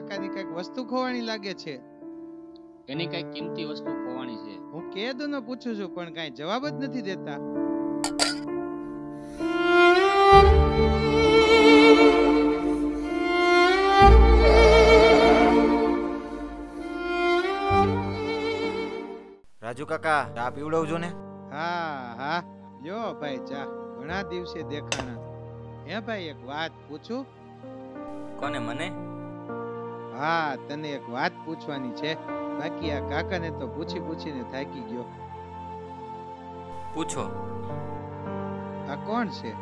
વસ્તુ ખોવાની લાગે છે? એની કંઈક કિંમતી વસ્તુ ખોવાની છે. હું કેદુનો પૂછું છું પણ કાંઈ જવાબ જ નથી દેતા. રાજુ કાકા ચા પીવડાવજો ને. હા હા. જો ભાઈ ચા. ઘણા દિવસે દેખાણા હે ભાઈ એક વાત પૂછું? કોને મને? હા તને એક વાત પૂછવાની છે. બાકી આ કાકાને તો પૂછી પૂછીને થાકી ગયો. પૂછો. આ કોણ છે?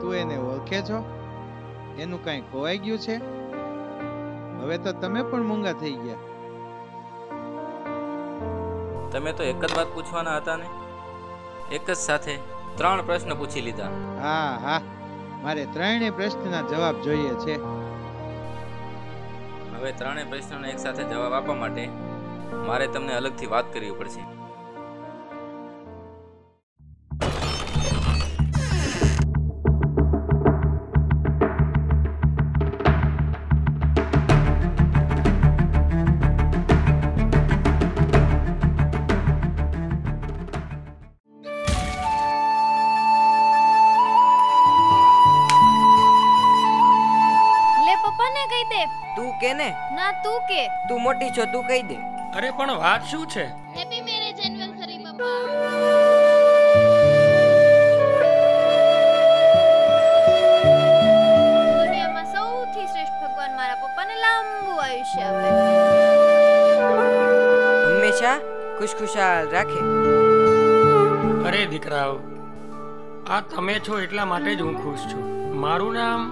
તું એને ઓળખે છો? એનું કાંઈ ખોવાઈ ગયું છે? હવે તો તમે પણ મૂંગા થઈ ગયા. તમે તો એક જ વાત પૂછવાના હતા ને? એક જ સાથે ત્રણ પ્રશ્ન પૂછી લીધા. હા હા. મારે ત્રણેય પ્રશ્નના જવાબ જોઈએ છે. હવે ત્રણેય પ્રશ્નોનો એક સાથે જવાબ આપવા માટે મારે તમને અલગથી વાત કરવી પડશે. તું કે? તું મોટી છો તું કહી દે. અરે પણ વાત શું છે? હેપી મેરેજ એનિવર્સરી પપ્પા દુનિયામાં સૌથી શ્રેષ્ઠ ભગવાન મારા પપ્પાને લાંબુ આયુષ્ય આપે. હંમેશા ખુશખુશાલ રાખે. અરે દીકરાઓ આ તમે છો એટલા માટે જ હું ખુશ છું. મારું નામ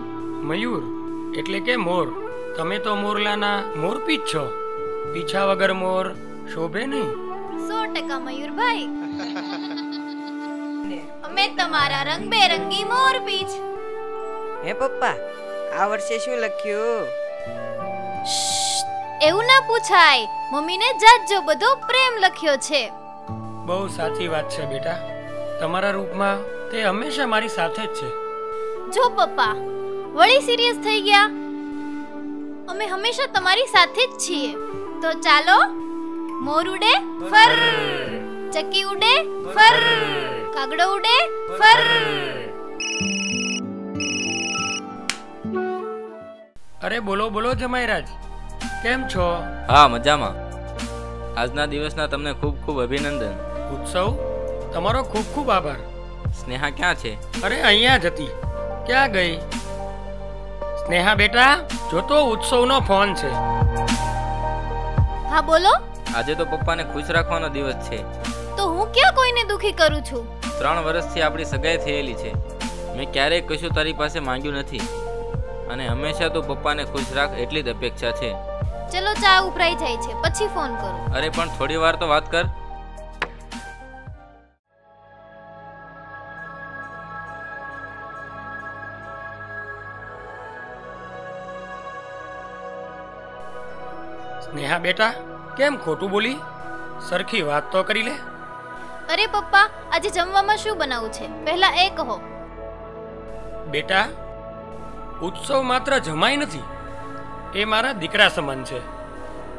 મયુર એટલે કે મોર. તમે તો મોરલાના મોરપીચ છો. પીછા વગર મોર શોભે નહીં. સો ટકા મયુરભાઈ. અમે તમારા રંગબેરંગી મોરપીંછ. હે પપ્પા આ વર્ષે શું લખ્યું? એવું ના પૂછાય. મમ્મીને જાજો બધો પ્રેમ લખ્યો છે. બહુ સાચી વાત છે બેટા. તમારા રૂપમાં તે હંમેશા મારી સાથે જ છે. જો પપ્પા વળી સિરિયસ થઈ ગયા? અમે હંમેશા તમારી સાથે જ છીએ. તો ચાલો મોર ઉડે ફર. ચકી ઉડે ફર. કાગડો ઉડે ફર. અરે બોલો બોલો જમાઈરાજ. કેમ છો? હા મજામાં. આજના દિવસના તમને ખૂબ ખૂબ અભિનંદન. ઉત્સવ? તમારો ખૂબ ખૂબ આભાર. સ્નેહા ક્યાં છે? અરે અહીંયા જ હતી. ક્યાં ગઈ? સ્નેહા બેટા જો તો ઉત્સવનો ફોન છે. હા બોલો. આજે તો પપ્પાને ખુશ રાખવાનો દિવસ છે. તો હું ક્યાં કોઈને દુખી કરું છું? ત્રણ વર્ષથી આપણી સગાઈ થયેલી છે. મેં ક્યારેય કશું તારી પાસે માંગ્યું નથી. અને હંમેશા તું પપ્પાને ખુશ રાખ એટલી જ અપેક્ષા છે. ચલો ચા ઉભરાઈ જાય છે. પછી ફોન કરો. અરે પણ થોડી વાર તો વાત કર. સ્નેહા બેટા કેમ ખોટું બોલી? સરખી વાત તો કરી લે. અરે પપ્પા આજે જમવામાં શું બનાવવું છે? પહેલા એ કહો. બેટા ઉત્સવ માત્ર જમાઈ નથી એ મારા દીકરા સમાન છે.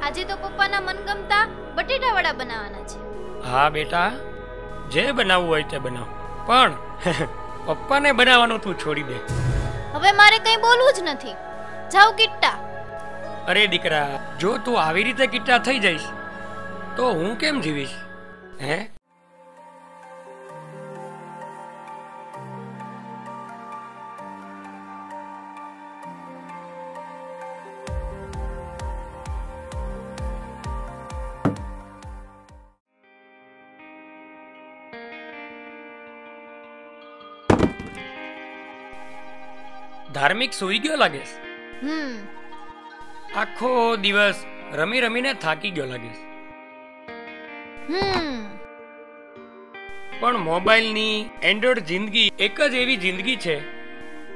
આજે તો પપ્પાના મનગમતા બટેટા વડા બનાવવાના છે. હા બેટા જે બનાવવું હોય તે બનાવ. પણ પપ્પાને બનાવવાનું તું છોડી દે. હવે મારે કંઈ બોલવું જ નથી. જાઓ કિટ્ટા. અરે દીકરા, જો તું આવી રીતે કિટ્ટા થઈ જઈશ, તો હું કેમ જીવીશ? હે? ધાર્મિક સુઈ ગયો લાગે હમ. આખો દિવસ રમી રમીને થાકી ગયો લાગે હમ. પણ મોબાઈલની એન્ડ્રોઈડ જિંદગી એક જ એવી જિંદગી છે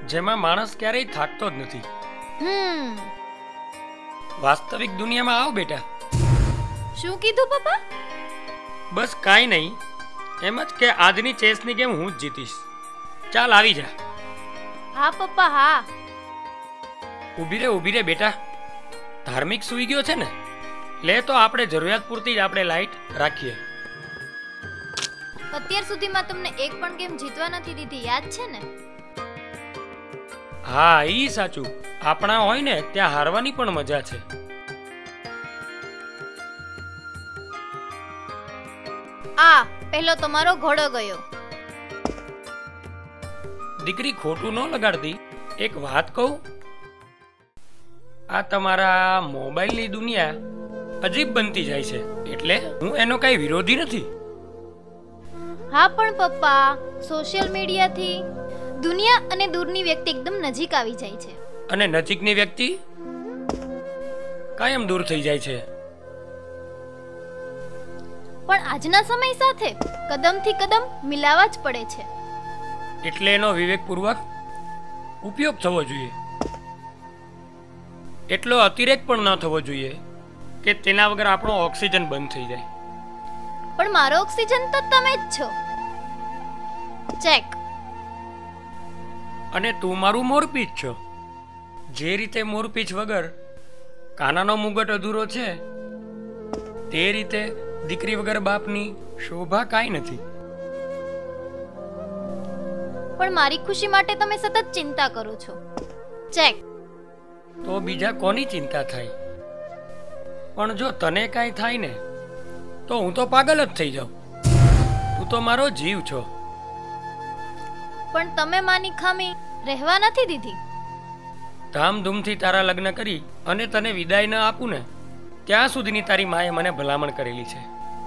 જેમાં માણસ ક્યારેય થાકતો જ નથી. હમ. વાસ્તવિક દુનિયામાં આવ બેટા. શું કીધું પપ્પા? બસ કાંઈ નહીં. એમ જ કે આજની ચેસની ગેમ હું જ જીતીશ. ચાલ આવી જા. હા પપ્પા હા. ઊભી રે ઊભી રે બેટા. ધાર્મિક સૂઈ ગયો છે ને? લે તો આપણે જરૂરિયાત પૂરતી જ આપણે લાઈટ રાખીએ. અત્યાર સુધીમાં તમને એક પણ ગેમ જીતવા નથી દીધી યાદ છે ને? હા ઈ સાચું. આપણા હોય ને ત્યાં હારવાની પણ મજા છે. આ પહેલો તમારો ઘોડો ગયો. દીકરી ખોટું ન લગાડતી. એક વાત કહું આ તમારા મોબાઈલની દુનિયા અજીબ બનતી જાય છે. એટલે હું એનો કઈ વિરોધી નથી. હા પણ પપ્પા સોશિયલ મીડિયાથી દુનિયા અને દૂરની વ્યક્તિ એકદમ નજીક આવી જાય છે. અને નજીકની વ્યક્તિ કાયમ દૂર થઈ જાય છે. પણ આજના સમય સાથે કદમથી કદમ મિલાવા જ પડે છે. એટલે એનો વિવેકપૂર્વક ઉપયોગ થવો જોઈએ. એટલો અતિરેક પણ ન થવો જોઈએ કે તેના વગર આપણો ઓક્સિજન બંધ થઈ જાય. પણ મારો ઓક્સિજન તો તમે જ છો. ચેક અને તું મારું મોરપીચ છો. જે રીતે મોરપીંછ વગર કાનાનો મુગટ અધૂરો છે તે રીતે દીકરી વગર બાપની શોભા કાંઈ નથી. પણ મારી ખુશી માટે તમે સતત ચિંતા કરો છો. ચેક તો બીજા કોની ચિંતા થાય? પણ જો તને કાંઈ થાય ને તો હું તો પાગલ જ થઈ જાઉં. તું તો મારો જીવ છો. પણ તમે માની ખામી રહેવા નથી દીધી? ધામધૂમથી તારા લગ્ન કરી અને તને વિદાય ન આપું ને ત્યાં સુધીની તારી માએ મને ભલામણ કરેલી છે.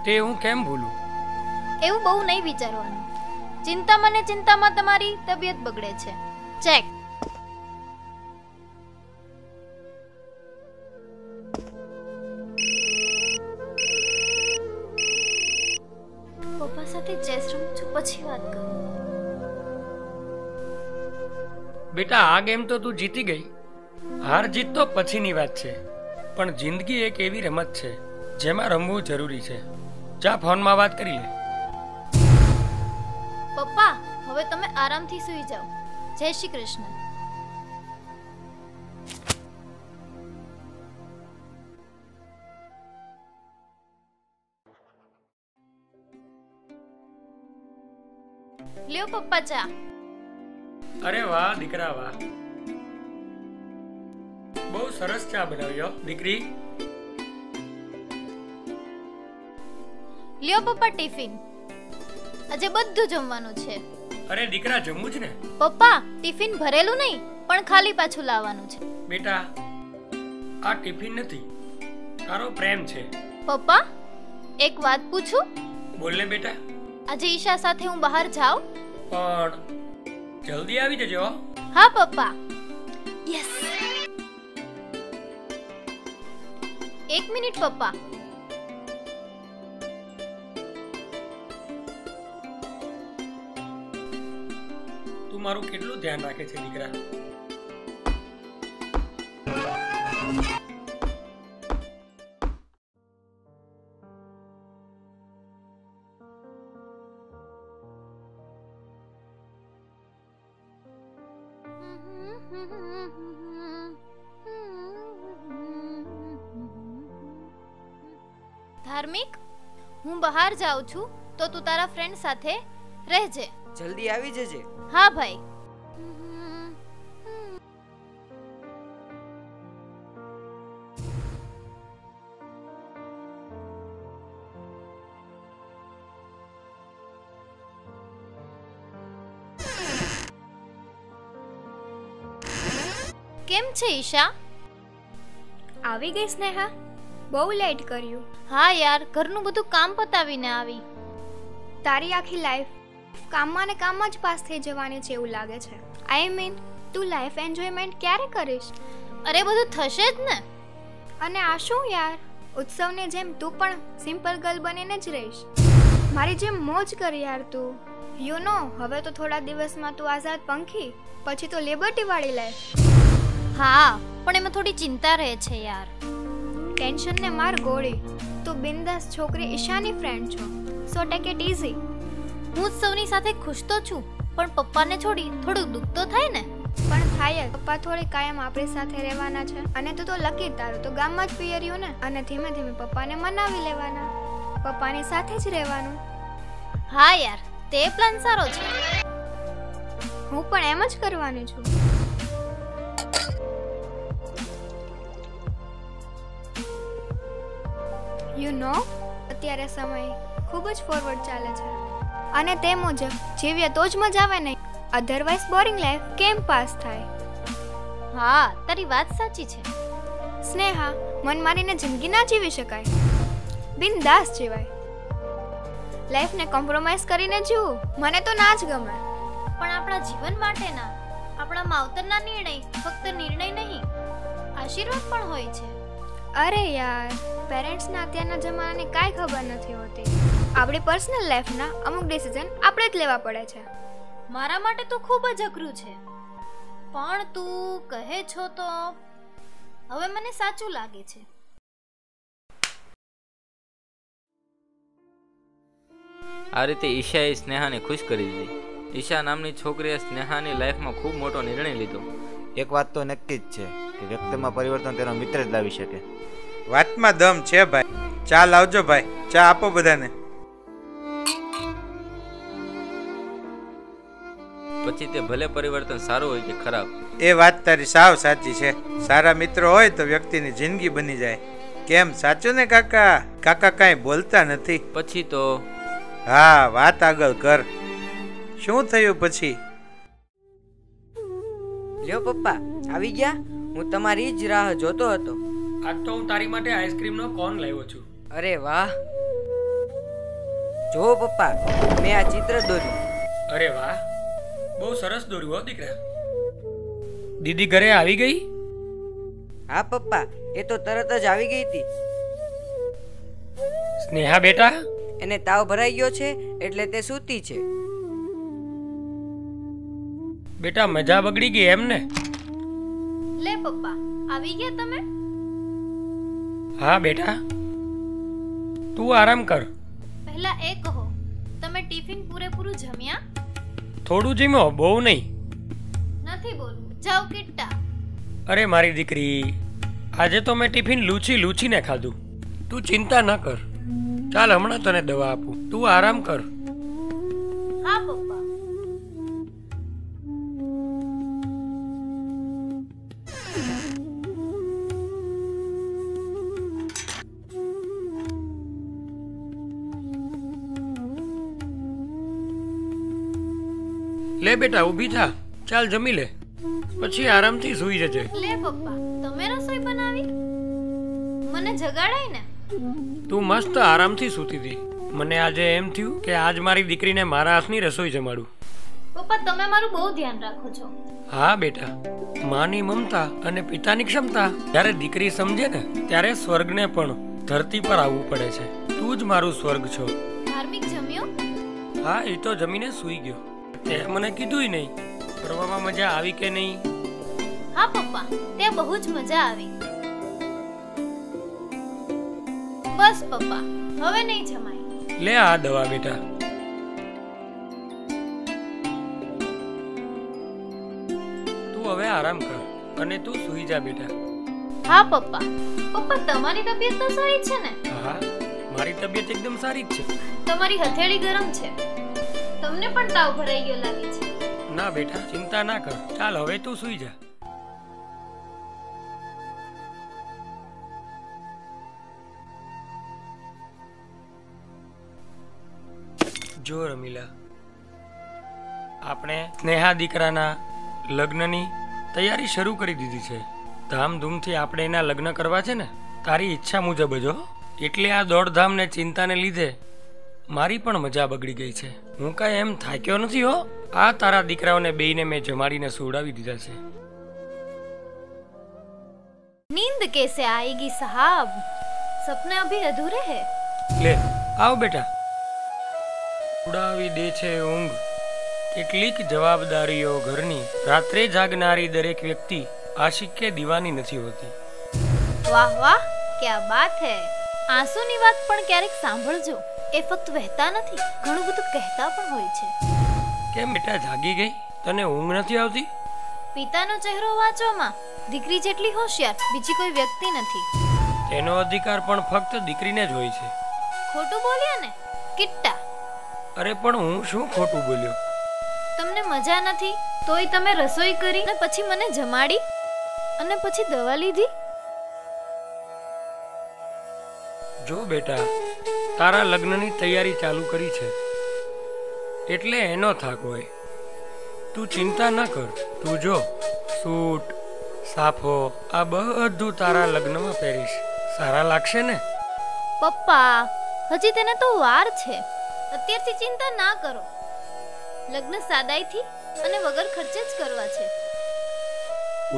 તે હું કેમ ભૂલું? એવું બહુ નહીં વિચારવાનું. ચિંતામાં ને ચિંતામાં તમારી તબિયત બગડે છે. ચેક. બેટા, આ ગેમ તો તું જીતી ગઈ. હાર જીત તો પછીની વાત છે, પણ જિંદગી એક એવી રમત છે, જેમાં રમવું જરૂરી છે. જા, ફોનમાં વાત કરી લે. પપ્પા, હવે તમે આરામથી સૂઈ જાઓ. જય શ્રી કૃષ્ણ. લ્યો પપ્પા, ચા. અરે વાહ દીકરા વાહ. બહુ સરસ ચા બનાવ્યો દીકરી. લ્યો પપ્પા ટિફિન. આજે બધું જમવાનું છે. અરે દીકરા જમવું જ ને? પપ્પા ટિફિન ભરેલું નહીં પણ ખાલી પાછું લાવવાનું છે. બેટા આ ટિફિન નથી તારો પ્રેમ છે. પપ્પા એક વાત પૂછું? બોલ ને બેટા. આજે ઈશા સાથે હું બહાર જાઉં? પણ જલ્દી આવી જજો હા. પપ્પા. યસ એક મિનિટ પપ્પા. તું મારું કેટલું ધ્યાન રાખે છે દીકરા? બહાર જાઉં છું તો તું તારા ફ્રેન્ડ સાથે રહેજે. જલ્દી આવી જજે. હા ભાઈ. કેમ છે ઈશા? આવી ગઈ સ્નેહા. બહુ લેટ કર્યું. હા યાર ઘરનું બધું કામ પતાવીને આવી. તારી આખી લાઈફ કામમાં ને કામમાં જ પાસ થઈ જવાની છે એવું લાગે છે. આઈ મીન તું લાઈફ એન્જોયમેન્ટ ક્યારે કરીશ? અરે બધું થશે જ ને. અને આ શું યાર? ઉત્સવની જેમ તું પણ સિમ્પલ ગર્લ બનીને જ રહીશ. મારી જેમ મોજ કર યાર તું. યુ નો હવે તો થોડા દિવસમાં તું આઝાદ પંખી પછી તો લેબર્ટી વાળી લાઈફ હા પણ એમાં થોડી ચિંતા રહે છે યાર. ટેન્શન ને માર ગોળી. તો બિંદાસ છોકરી ઈશાની ફ્રેન્ડ છો. સો ટેક ઇટ ઇઝી હું સૌની સાથે ખુશ તો છું, પણ પપ્પાને છોડી થોડું દુઃખ તો થાય ને? પણ થાય જ. પપ્પા થોડી કાયમ આપણી સાથે રહેવાના છે. અને તું તો લકી તારું. તો ગામમાં જ પિયર્યું ને? અને ધીમે ધીમે પપ્પાને મનાવી લેવાના. પપ્પાની સાથે જ રહેવાનું. હા યાર, તે પ્લાન સારો છે. હું પણ એમ જ કરવાની છું. યુ નો અત્યારે સમય ખૂબ જ ફોરવર્ડ ચાલે છે. અને તે મુજબ જીવીએ તો જ મજા આવે ને અધરવાઇઝ બોરિંગ લાઈફ કેમ પાસ થાય? હા તારી વાત સાચી છે. સ્નેહા મન મારીને જિંદગી ના જીવી શકાય. બિનદાસ જીવાય. લાઈફને કોમ્પ્રોમાઇઝ કરીને જીવું મને તો ના જ ગમે. પણ આપણા જીવન માટેના આપણા માવતરના નિર્ણય ફક્ત નિર્ણય નહીં આશીર્વાદ પણ હોય છે. અરે યાર પેરેન્ટ્સના અત્યારના જમાનાની કાંઈ ખબર નથી હોતી. આપણી પર્સનલ લાઈફના અમુક ડિસિઝન આપણે જ લેવા પડે છે. મારા માટે તો ખૂબ જ અઘરું છે. પણ તું કહે છો તો હવે મને સાચું લાગે છે. આ રીતે ઈશાએ સ્નેહાને ખુશ કરી દીધી. ઈશા નામની છોકરીએ સ્નેહાની લાઈફમાં ખૂબ મોટો નિર્ણય લીધો. એક વાત તો નક્કી જ છે કે વ્યક્તિમાં પરિવર્તન તેનો મિત્ર જ લાવી શકે. વાતમાં દમ છે ભાઈ. ચા લાવજો ભાઈ. ચા આપો બધાને. પછી તે ભલે પરિવર્તન સારું હોય કે ખરાબ. એ વાત તારી સાવ સાચી છે. સારા મિત્રો હોય તો વ્યક્તિની જિંદગી બની જાય. કેમ સાચું ને કાકા? કાકા કાંઈ બોલતા નથી. પછી તો? હા વાત આગળ કર. શું થયું પછી? લ્યો પપ્પા આવી ગયા? હું તમારી જ રાહ જોતો હતો. આજ તો હું તારી માટે આઈસ્ક્રીમનો કોન લાવ્યો છું. અરે વાહ. જો પપ્પા મેં આ ચિત્ર દોર્યું. અરે વાહ. બહુ સરસ દોર્યું હો દીકરા. દીદી ઘરે આવી ગઈ? હા પપ્પા એ તો તરત જ આવી ગઈ હતી. સ્નેહા બેટા? એને તાવ ભરાઈ ગયો છે એટલે તે સૂતી છે. બેટા મજા બગડી ગઈ એમ ને? લે પપ્પા આવી ગયા તમે? હા બેટા? તું આરામ કર. પહેલા એ કહો તમે ટિફિન પૂરેપૂરું જમ્યા? થોડું જીમો બહુ નહીં. નથી બોલવું જાઓ કિટ્ટા. અરે મારી દીકરી આજે તો મેં ટિફિન લૂછી લૂછીને ખાધું. તું ચિંતા ન કર. ચાલ હમણાં તને દવા આપું. તું આરામ કર. હા પપ્પા. લે બેટા ઊભી થા. ચાલ જમી લે. પછી આરામથી સૂઈ જજે. લે પપ્પા તમે રસોઈ બનાવી? મને જગાડાય ને. તું મસ્ત આરામથી સૂતી હતી. મને આજે એમ થયું કે આજ મારી દીકરીને મારા હાથની રસોઈ જમાડું. પપ્પા તમે મારું બહુ ધ્યાન રાખો છો. હા બેટા. માની મમતા અને પિતાની ક્ષમતા જ્યારે દીકરી સમજે ને ત્યારે સ્વર્ગને પણ ધરતી પર આવવું પડે છે. તું જ મારું સ્વર્ગ છો. ધાર્મિક જમ્યો? હા એ તો જમીને સૂઈ ગયો. તે મને કીધુંય નહીં. ફરવામાં મજા આવી કે નહીં? હા પપ્પા તે બહુ જ મજા આવી. બસ પપ્પા હવે નહીં જમાય. લે આ દવા બેટા. તું હવે આરામ કર અને તું સૂઈ જા બેટા. હા પપ્પા. પપ્પા તમારી તબિયત તો સારી છે ને? હા મારી તબિયત એકદમ સારી જ છે. તમારી હથેળી ગરમ છે. તમને પણ તાવ ભરાઈ ગયો લાગે છે. ના બેટા, ચિંતા ના કર. ચાલ, હવે તું સૂઈ જા. જો રમીલા, આપણે સ્નેહા દીકરાના લગ્નની તૈયારી શરૂ કરી દીધી છે. ધામધૂમથી આપણે એના લગ્ન કરવા છે ને? તારી ઈચ્છા મુજબ જ એટલે આ દોડધામ ને ચિંતાને લીધે મારી પણ મજા બગડી ગઈ છે. હું કાંઈ એમ થાક્યો નથી હો. આ તારા દીકરાઓને બેયને મેં જમાડીને સુવડાવી દીધા છે. નીંદ કેસે આएगी સાહબ? સપને અભી અધૂરે હે. લે આવ બેટા. ઉડાવી દે છે ઊંઘ. કેટલીક જવાબદારીઓ ઘરની. રાત્રે જાગનારી દરેક વ્યક્તિ આશિક કે દીવાની નથી હોતી. વાહ વાહ ક્યા બાત હે. આંસુની વાત પણ ક્યારેક સાંભળજો. એ ફક્ત વહેતા નથી ઘણું બધું કહેતા પણ હોય છે. કેમ બેટા જાગી ગઈ? તને ઊંઘ નથી આવતી? પિતાનો ચહેરો વાંચવામાં દીકરી જેટલી હોશિયાર બીજી કોઈ વ્યક્તિ નથી. તેનો અધિકાર પણ ફક્ત દીકરીને જ હોય છે. ખોટું બોલ્યા ને? કિટ્ટા. અરે પણ હું શું ખોટું બોલ્યો? તમને મજા નથી? તોય તમે રસોઈ કરી અને પછી મને જમાડી? અને પછી દવા લીધી? જો બેટા તારા લગ્નની તૈયારી ચાલુ કરી છે. એટલે એનો થાક હોય. તું ચિંતા ન કર. તું જો સૂટ સાફો આ બધું તારા લગ્નમાં પહેરીશ. સારા લાગશે ને? પપ્પા હજી તેને તો વાર છે. અત્યારથી ચિંતા ના કરો. લગ્ન સાદાઈથી અને વગર ખર્ચે જ કરવા છે.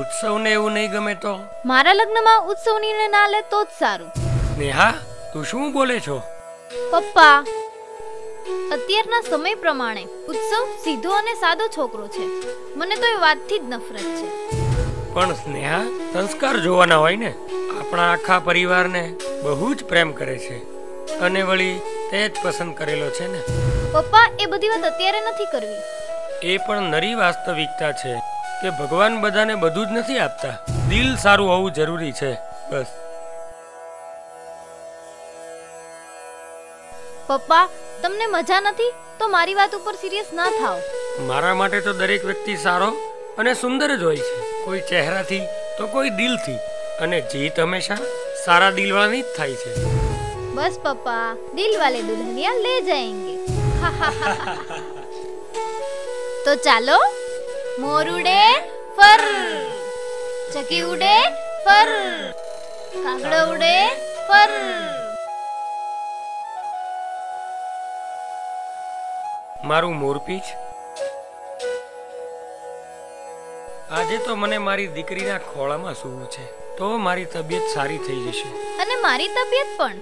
ઉત્સવને એવું નહીં ગમે તો? મારા લગ્નમાં ઉત્સવની ના લે તો જ સારું. નેહા તું શું બોલે છો? પપ્પા અત્યારના સમય પ્રમાણે ઉત્સવ સીધો અને સાદો છોકરો છે. મને તો એ વાતથી જ નફરત છે. પણ સ્નેહા સંસ્કાર જોવાના હોય ને આપણા આખા પરિવારને બહુ જ પ્રેમ કરે છે. અને વળી તે જ પસંદ કરેલો છે ને. પપ્પા એ બધી વાત અત્યારે નથી કરવી. એ પણ નરી વાસ્તવિકતા છે કે ભગવાન બધાને બધું જ નથી આપતા. દિલ સારું હોવું જરૂરી છે. બસ. પપ્પા તમને મજા નથી? તો મારી વાત ઉપર સિરિયસ ના થાઓ. મારા માટે તો દરેક વ્યક્તિ સારો અને સુંદર જ હોય છે. કોઈ ચહેરાથી તો કોઈ દિલથી. અને જીત હંમેશા સારા દિલવાળી જ થાય છે. બસ પપ્પા દિલ વાલે દુલ્હનિયા લે જાયેંગે. તો ચાલો મોર ઉડે ફર. ચકી ઉડે ફર. કાગડો ઉડે ફર. મારું મોરપીછ આજે તો મને મારી દીકરીના ખોળામાં સૂવું છે. તો મારી તબિયત સારી થઈ જશે. અને મારી તબિયત પણ.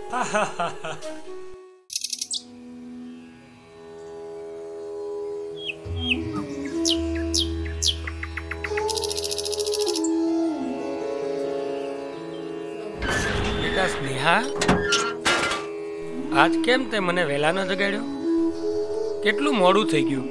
બેટા સ્નેહા આજ કેમ તે મને વહેલા ન જગાડ્યો? કેટલું મોડું થઈ ગયું?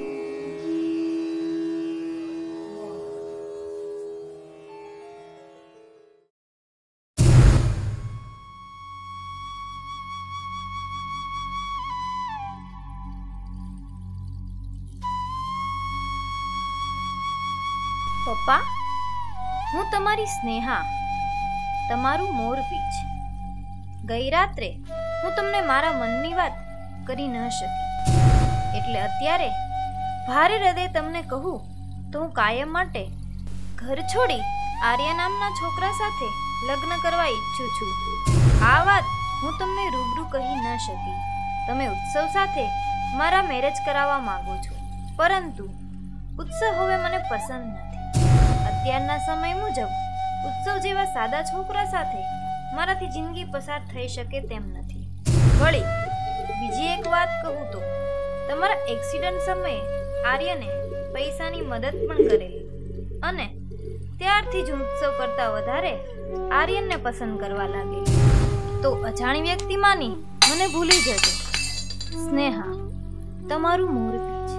પપ્પા, હું તમારી સ્નેહા, તમારું મોરપીચ ગઈ રાત્રે હું તમને મારા મનની વાત કરી ન શકી. એટલે અત્યારે ભારે હૃદય તમને કહું તો હું કાયમ માટે ઘર છોડી આર્યા નામના છોકરા સાથે લગ્ન કરવા ઈચ્છું છું. આ વાત હું તમને રૂબરૂ કહી ન શકી. તમે ઉત્સવ સાથે મારા મેરેજ કરાવવા માંગો છો. પરંતુ ઉત્સવ હવે મને પસંદ નથી. અત્યારના સમય મુજબ ઉત્સવ જેવા સાદા છોકરા સાથે મારાથી જિંદગી પસાર થઈ શકે તેમ નથી. વળી તમારા એક્સિડન્ટ સમયે આર્યને પૈસાની મદદ પણ કરેલી અને ત્યારથી જ ઉત્સવ કરતા વધારે આર્યનને પસંદ કરવા લાગી. તો અજાણી વ્યક્તિ માની મને ભૂલી જજો. સ્નેહા, તમારું મોરપીચ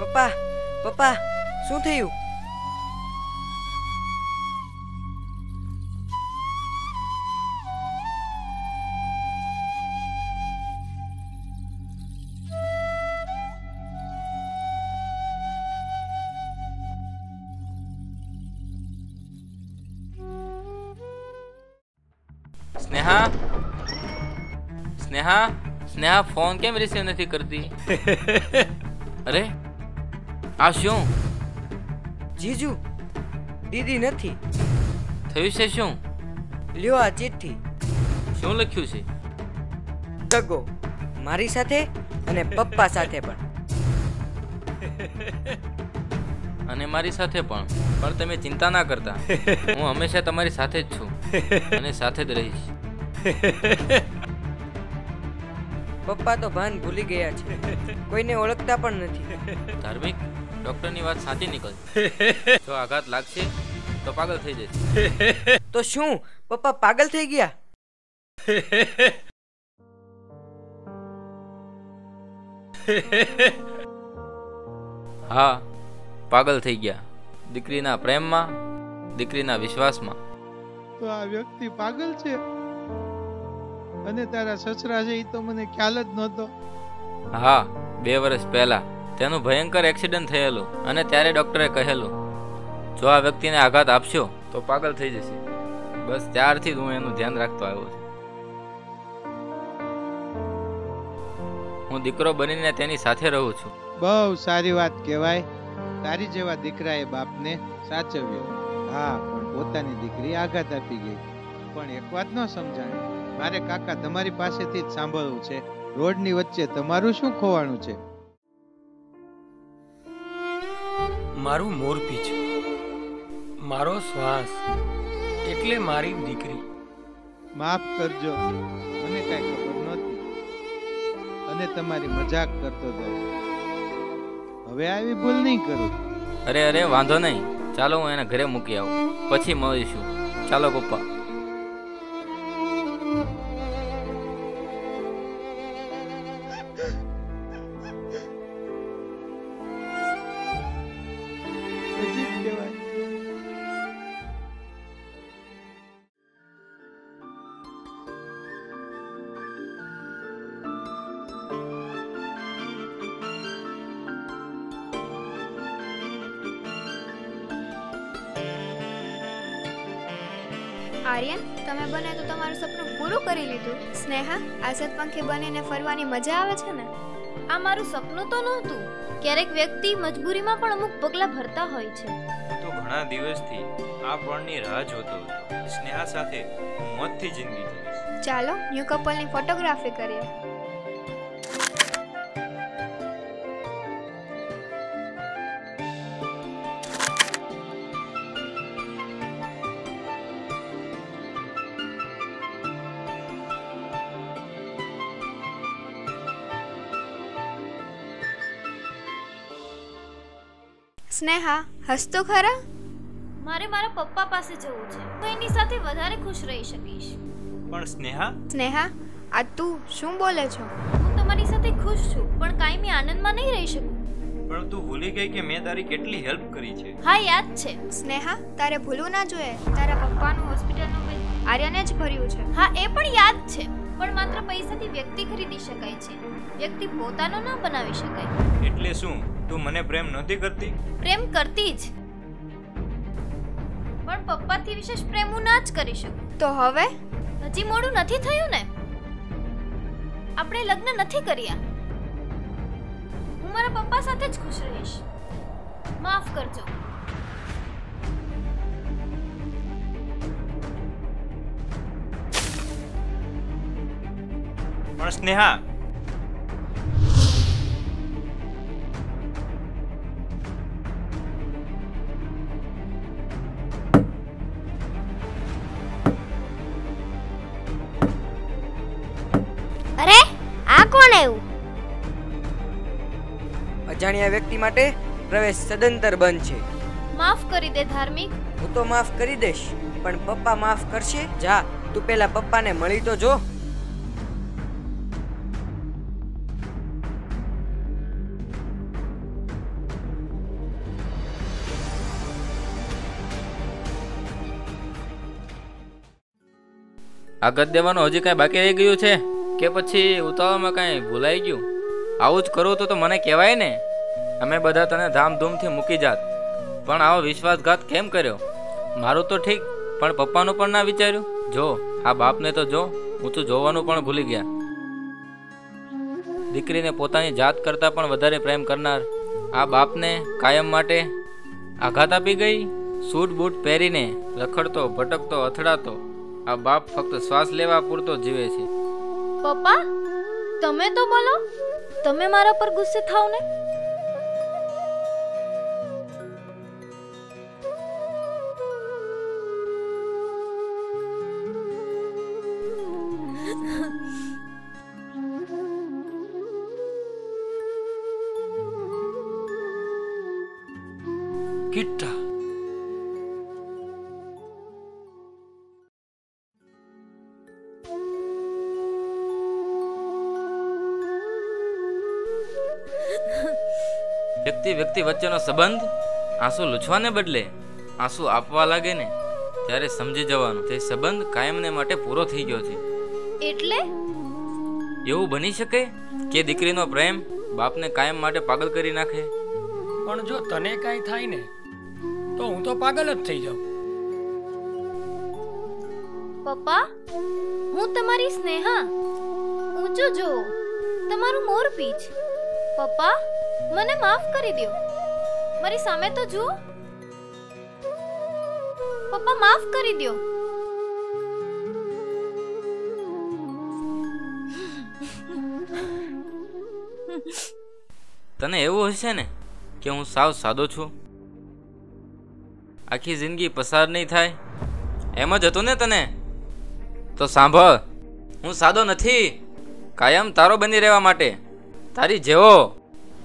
પપ્પા પપ્પા, શું થયું? સ્નેહા ફોન કેમ રિસીવ નથી કરતી? અરે આ શું? જીજુ દીદી નથી. થયું છે શું? લ્યો આ ચિઠ્ઠી. શું લખ્યું છે? દગો મારી સાથે અને પપ્પા સાથે પણ. અને મારી સાથે પણ પણ તમે ચિંતા ના કરતા. હું હંમેશા તમારી સાથે જ છું. અને સાથે જ રહીશ. પપ્પા તો ભાન ભૂલી ગયા છે. કોઈને ઓળખતા પણ નથી. ધાર્મિક ડોક્ટરની વાત સાચી નીકળશે જો આઘાત લાગશે તો પાગલ થઈ જશે. તો શું? પપ્પા પાગલ થઈ ગયા? હા પાગલ થઈ ગયા. દીકરીના પ્રેમમાં દીકરીના વિશ્વાસમાં. તો આ વ્યક્તિ પાગલ છે. અને તારા સસરા છે એ તો મને ખ્યાલ જ નહોતો. હા બે વર્ષ પહેલા. તેનું ભયંકર એક્સિડન્ટ થયેલું અને ત્યારે ડૉક્ટરે કહેલું જો આ વ્યક્તિને આઘાત આપશો તો પાગલ થઈ જશે. બસ ત્યારથી હું એનું ધ્યાન રાખતો આવ્યો છું. હું દીકરો બનીને તેની સાથે રહું છું. બહુ સારી વાત કહેવાય. તારી જેવા દીકરાએ બાપને સાચવ્યો. હા પણ પોતાની દીકરી આઘાત આપી ગઈ. પણ એક વાત ન સમજાણી મારે કાકા તમારી પાસેથી જ સાંભળવું છે. રોડની વચ્ચે તમારું શું ખોવાનું છે? મારું મોરપીછ મારો શ્વાસ. એટલે મારી દીકરી. માફ કરજો. મને કાંઈ ખબર નહોતી. અને તમારી મજાક કરતો હતો. હવે આવી ભૂલ નહીં કરું. અરે અરે વાંધો નહીં. ચાલો હું એને ઘરે મૂકી આવું. પછી મળીશું. ચાલો પપ્પા. સ્નેહા આઝાદ પંખી બનીને ફરવાની મજા આવે છે ને? આ મારું સપનું તો નહોતું. ક્યારેક વ્યક્તિ મજબૂરીમાં પણ અમુક પગલાં ભરતા હોય છે. તો ઘણા દિવસથી આ પળની રાહ જોતો હતો. સ્નેહા સાથે હું મોતથી જિંદગી જીવીશ. ચાલો ન્યૂ કપલની ફોટોગ્રાફી કરીએ. સ્નેહા હસતો ખરા? મારે મારા પપ્પા પાસે જવું છે. હું એની સાથે વધારે ખુશ રહી શકીશ. પણ સ્નેહા? સ્નેહા આ તું શું બોલે છો? હું તમારી સાથે ખુશ છું પણ કાયમી આનંદમાં નહીં રહી શકું. પણ તું ભૂલી ગઈ કે મેં તારી કેટલી હેલ્પ કરી છે. હા યાદ છે. સ્નેહા તારે ભૂલવું ના જોઈએ. તારા પપ્પાનું હોસ્પિટલનું બિલ આર્યને જ ભર્યું છે. હા એ પણ યાદ છે પણ માત્ર પૈસાથી વ્યક્તિ ખરીદી શકાય છે. વ્યક્તિ પોતાનો ન બનાવી શકાય. એટલે શું? તું મને પ્રેમ નથી કરતી? પ્રેમ કરતી જ. પણ પપ્પાથી વિશેષ પ્રેમ હું ના જ કરી શકું. તો હવે? હજી મોડું નથી થયું ને? આપણે લગ્ન નથી કર્યા. હું મારા પપ્પા સાથે જ ખુશ રહીશ. માફ કરજો. પણ સ્નેહા અજાણ્યા વ્યક્તિ માટે પ્રવેશ સદંતર બંધ છે. માફ કરી દે ધાર્મિક. હું તો માફ કરી દઈશ પણ પપ્પા માફ કરશે? જા તું પેલા પપ્પાને મળી તો જો. આ દેવાનું હજી કાંઈ બાકી રહી ગયું છે? કે પછી ઉતાવળમાં કાંઈ ભૂલાઈ ગયું? આવું જ કરવું તો તો મને કહેવાય ને. અમે બધા તને ધામધૂમથી મૂકી જાત. પણ આવો વિશ્વાસઘાત કેમ કર્યો? મારું તો ઠીક, પણ પપ્પાનું પણ ના વિચાર્યું? જો, આ બાપને તો જો, હું તો જોવાનું પણ ભૂલી ગયા. દીકરીને પોતાની જાત કરતાં પણ વધારે પ્રેમ કરનાર આ બાપને કાયમ માટે આઘાત આપી ગઈ? સૂટ બૂટ પહેરીને રખડતો, ભટકતો, અથડાતો, આ બાપ ફક્ત શ્વાસ લેવા પૂરતો જીવે છે. પપ્પા, તમે તો બોલો, તમે મારા પર ગુસ્સે થાવ ને કિટ્ટા વ્યક્તિ વ્યક્તિ વચ્ચેનો સંબંધ આંસુ લૂછવાને બદલે આંસુ આપવા લાગે ને ત્યારે સમજી જવાનું. તે સંબંધ કાયમને માટે પૂરો થઈ ગયો છે. એટલે? એવું બની શકે કે દીકરીનો પ્રેમ બાપને કાયમ માટે પાગલ કરી નાખે? પણ જો તને કાંઈ થાય ને તો હું તો પાગલ જ થઈ જાઉં. પપ્પા હું તમારી સ્નેહા. ઊંચો જો તમારું મોર પીછ. પપ્પા મને માફ કરી દો. મારી સામે તો જુઓ. પપ્પા માફ કરી દો. તને એવું હશે ને કે હું સાવ સાદો છું? આખી જિંદગી પસાર નહીં થાય? એમ જ હતું ને તને? તો સાંભળ, હું સાદો નથી. કાયમ તારો બની રહેવા માટે. તારી જેવો,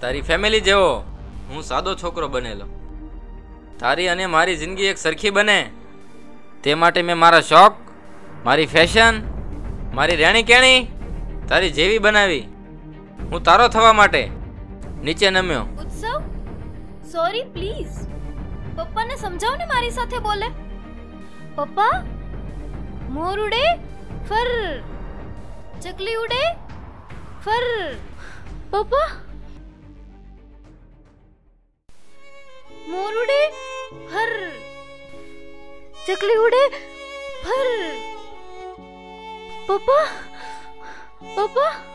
તારી ફેમિલી જેવો, હું સાદો છોકરો બનેલો. તારી અને મારી જિંદગી એક સરખી બને. તે માટે મેં મારા શોખ, મારી ફેશન મારી રહેણી કેણી તારી જેવી બનાવી. હું તારો થવા માટે નીચે નમ્યો. ઉત્સવ? સોરી પ્લીઝ પપ્પાને સમજાવ ને મારી સાથે બોલે. પપ્પા, મોર ઉડે, ફર. ચકલી ઉડે, ફર. પપ્પા. મોર ઉડે, ફર. ચકલી ઉડે, ફર. પપ્પા પપ્પા.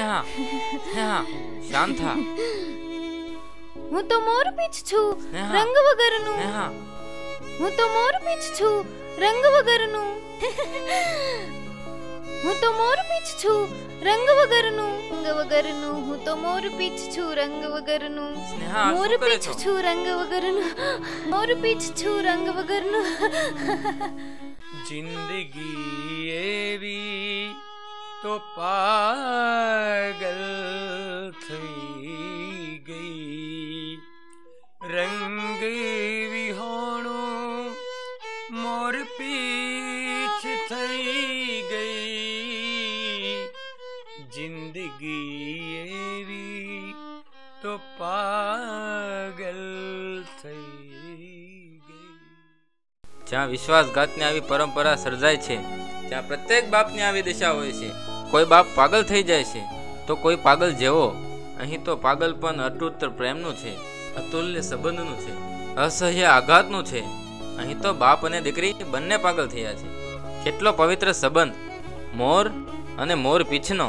સ્નેહા સ્નેહા શાંત થા. હું તો મોર પીછ છું રંગ વગરનું. સ્નેહા હું તો મોર પીછ છું રંગ વગરનું. હું તો મોર પીછ છું રંગ વગરનું. રંગ વગરનું હું તો મોર પીછ છું રંગ વગરનું. મોર શું પીછ છું? રંગ વગરનું. મોર પીછ છું રંગ વગરનું. જિંદગી એવી તો પાગલ થઈ ગઈ. રંગ વિહોણું મોર પીછ થઈ ગઈ. જિંદગી એવી તો પાગલ થઈ જ્યાં વિશ્વાસઘાતની આવી પરંપરા સર્જાય છે, ત્યાં પ્રત્યેક બાપની આવી દિશા હોય છે. કોઈ બાપ પાગલ થઈ જાય છે, તો કોઈ પાગલ જેવો. અહીં તો પાગલ પણ અતૂટ પ્રેમનું છે, અતુલ્ય સંબંધનું છે, અસહ્ય આઘાતનું છે. અહીં તો બાપ અને દીકરી બંને પાગલ થયા છે. કેટલો પવિત્ર સંબંધ, મોર અને મોર પીછનો.